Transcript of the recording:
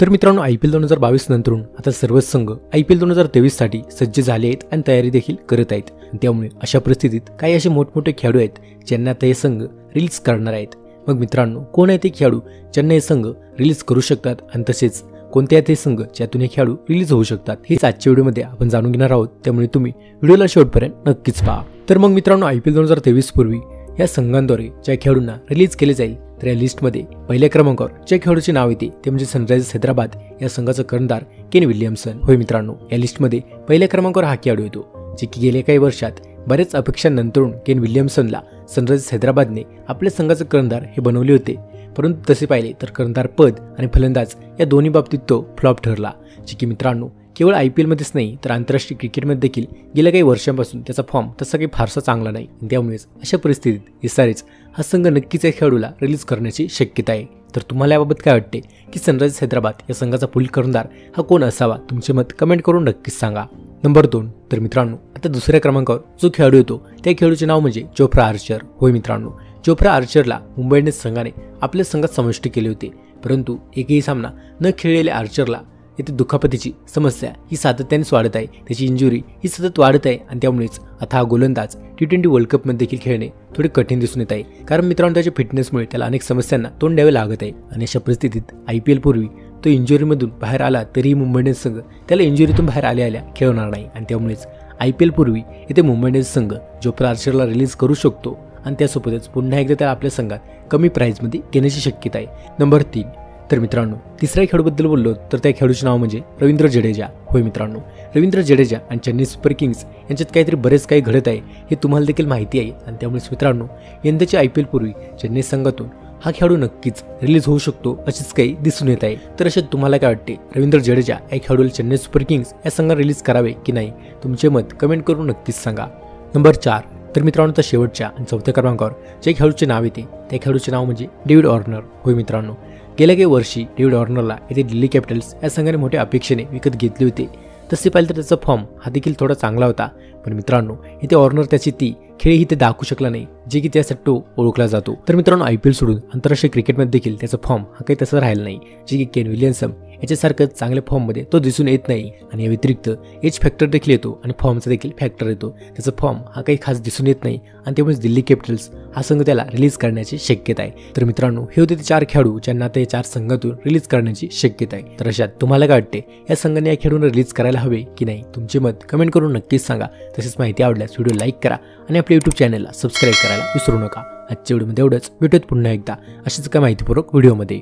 तर मित्रांनो I P L दोन हजार बावीस नंतरून आता सर्वच संघ आय पी एल दोन हजार तेवीससाठी सज्ज झाले आहेत आणि तयारी देखील करत आहेत. त्यामुळे अशा परिस्थितीत काही असे मोठमोठे खेळाडू आहेत ज्यांना आता हे संघ रिलीज करणार आहेत. मग मित्रांनो कोण आहेत ते खेळाडू ज्यांना हे संघ रिलीज करू शकतात आणि तसेच कोणते आहेत ते संघ ज्यातून हे खेळाडू रिलीज होऊ शकतात हेच आजच्या व्हिडिओमध्ये आपण जाणून घेणार आहोत. त्यामुळे तुम्ही व्हिडिओला शेवटपर्यंत नक्कीच पहा. तर मग मित्रांनो आय पी एल दोन हजार तेवीस पूर्वी या संघांद्वारे ज्या खेळाडूंना रिलीज केले जाईल तर या लिस्टमध्ये पहिल्या क्रमांकावर ज्या खेळाडूचे नाव येते. ते म्हणजे सनरायझर्स हैदराबाद या संघाचा कर्णधार केन विल्यमसन होय मित्रांनो या लिस्टमध्ये पहिल्या क्रमांकावर हा खेळाडू येतो जे की गेल्या काही वर्षात बऱ्याच अपेक्षांनंतरून केन विल्यमसनला सनरायझर्स हैदराबादने आपल्या संघाचे कर्णधार हे बनवले होते. परंतु तसे पाहिले तर कर्णधार पद आणि फलंदाज या दोन्ही बाबतीत तो फ्लॉप ठरला. जे की मित्रांनो केवळ आय पी एलमध्येच नाही तर आंतरराष्ट्रीय क्रिकेटमध्ये देखील गेल्या काही वर्षांपासून त्याचा फॉर्म तसा काही फारसा चांगला नाही. त्यामुळेच अशा परिस्थितीत इसारेच हा संघ नक्कीच या खेळाडूला रिलीज करण्याची शक्यता आहे. तर तुम्हाला याबाबत काय वाटते की सनरायझर्स हैदराबाद या संघाचा पुढील कर्णधार हा कोण असावा? तुमचे मत कमेंट करून नक्कीच सांगा. नंबर दोन तर मित्रांनो आता दुसऱ्या क्रमांकावर जो खेळाडू येतो त्या खेळाडूचे नाव म्हणजे जोफ्रा आर्चर. होय मित्रांनो जोफ्रा आर्चरला मुंबई इंडियन्स संघाने आपल्या संघात समाविष्ट केले होते. परंतु एकही सामना न खेळलेल्या आर्चरला येथे दुखापतीची समस्या ही सातत्यानेच वाढत आहे. त्याची इंजुरी ही सतत वाढत आहे आणि त्यामुळेच आता हा गोलंदाज टी ट्वेंटी वर्ल्ड कपमध्ये देखील खेळणे थोडे कठीण दिसून येत आहे. कारण मित्रांनो त्याच्या फिटनेसमुळे त्याला अनेक समस्यांना तोंड द्यावे लागत आहे आणि अशा परिस्थितीत आय पी एल पूर्वी तो इंजुरीमधून बाहेर आला तरीही मुंबई इंडियन्स संघ त्याला इंजुरीतून बाहेर आल्या आल्या खेळणार नाही. आणि त्यामुळेच आय पी एल पूर्वी येथे मुंबई इंडियन्स संघ जोप्रा आर्चरला रिलीज करू शकतो आणि त्यासोबतच पुन्हा एकदा त्याला आपल्या संघात कमी प्राईजमध्ये घेण्याची शक्यता आहे. नंबर तीन तर मित्रांनो तिसऱ्या खेळाडूबद्दल बोललो तर त्या खेळाडूचे नाव म्हणजे रवींद्र जडेजा. होय मित्रांनो रवींद्र जडेजा आणि चेन्नई सुपर किंग्स यांच्यात काहीतरी बरेच काही घडत आहे हे तुम्हाला देखील माहिती आहे. आणि त्यामुळेच मित्रांनो यंदाच्या आय पी एल पूर्वी चेन्नई संघातून हा खेळाडू नक्कीच रिलीज होऊ शकतो अशीच काही दिसून येत आहे. तर अशात तुम्हाला काय वाटते? रवींद्र जडेजा या खेळाडूला चेन्नई सुपर किंग्स या संघात रिलीज करावे की नाही? तुमचे मत कमेंट करून नक्कीच सांगा. नंबर चार तर मित्रांनो तर शेवटच्या आणि चौथ्या क्रमांकावर जे खेळाडूचे नाव येते त्या खेळाडूचे नाव म्हणजे डेव्हिड ऑर्नर. होय मित्रांनो गेल्या काही वर्षी डेव्हिड ऑर्नरला येथे दिल्ली कॅपिटल्स या संघाने मोठ्या अपेक्षेने विकत घेतले होते. तसे पाहिलं तर त्याचा फॉर्म हा देखील थोडा चांगला होता. पण मित्रांनो इथे ऑर्नर त्याची ती खेळही ते दाखवू शकला नाही जे की त्या सट्टो ओळखला जातो. तर मित्रांनो आय पी एल सोडून आंतरराष्ट्रीय क्रिकेटमध्ये देखील त्याचा फॉर्म हा काही तसा राहिला नाही जे की केन विलियन्सम याच्यासारखं चांगल्या फॉर्ममध्ये तो दिसून येत नाही. आणि या व्यतिरिक्त एज फॅक्टर देखील येतो आणि फॉर्मचा देखील फॅक्टर येतो. त्याचा फॉर्म हा काही खास दिसून येत नाही. आणि त्यामुळे दिल्ली कॅपिटल्स हा संघ त्याला रिलीज करण्याची शक्यता आहे. तर मित्रांनो हे होते ते चार खेळाडू ज्यांना ते चार संघातून रिलीज करण्याची शक्यता आहे. तर अशात तुम्हाला काय वाटते? या संघाने या खेळून रिलीज करायला हवे की नाही? तुमचे मत कमेंट करून नक्कीच सांगा. तसेच माहिती आवडल्यास व्हिडिओ लाईक करा आणि आपल्या युट्यूब चॅनलला सबस्क्राईब करायला विसरू नका. आजच्या व्हिडिओमध्ये एवढंच. भेटूयात पुन्हा एकदा. अशीच काय माहितीपूर्वक व्हिडिओमध्ये